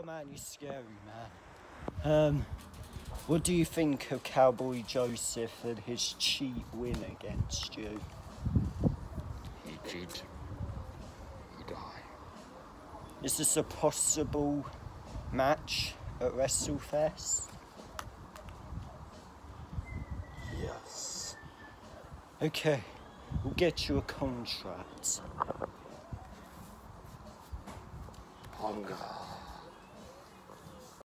Oh, man, you're scary, man. Um, what do you think of Cowboy Joseph and his cheap win against you? He did. He died. Is this a possible match at WrestleFest? Yes. Okay, we'll get you a contract. Hunger.